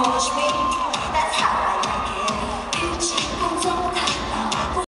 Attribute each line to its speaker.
Speaker 1: watch me